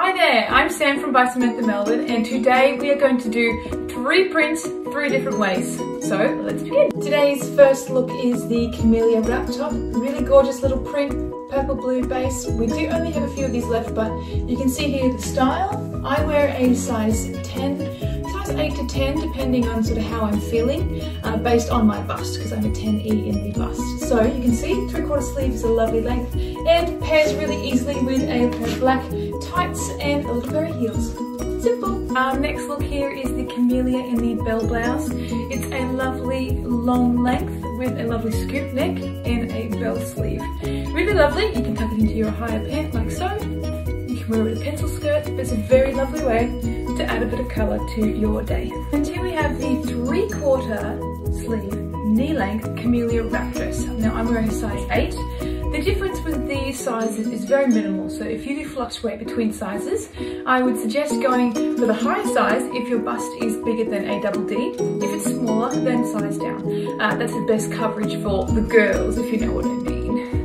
Hi there, I'm Sam from By Samantha Melbourne and today we are going to do three prints three different ways. So let's begin. Today's first look is the Camellia Wrap Top. Really gorgeous little print, purple blue base. We do only have a few of these left but you can see here the style. I wear a size 10 8 to 10 depending on sort of how I'm feeling uh, based on my bust because I'm a 10E in the bust. So you can see three quarter sleeve is a lovely length and pairs really easily with a pair of black tights and a little pair of heels. Simple. Our next look here is the Camellia in the belle blouse. It's a lovely long length with a lovely scoop neck and a bell sleeve. Really lovely. You can tuck it into your higher pant like so. You can wear it with a pencil skirt, it's a very lovely way to add a bit of colour to your day. And here we have the three quarter sleeve knee length Camellia wrap dress. Now I'm wearing a size 8. The difference with these sizes is very minimal, so if you fluctuate between sizes, I would suggest going for the higher size if your bust is bigger than a double D. If it's smaller, then size down. Uh, that's the best coverage for the girls, if you know what I mean.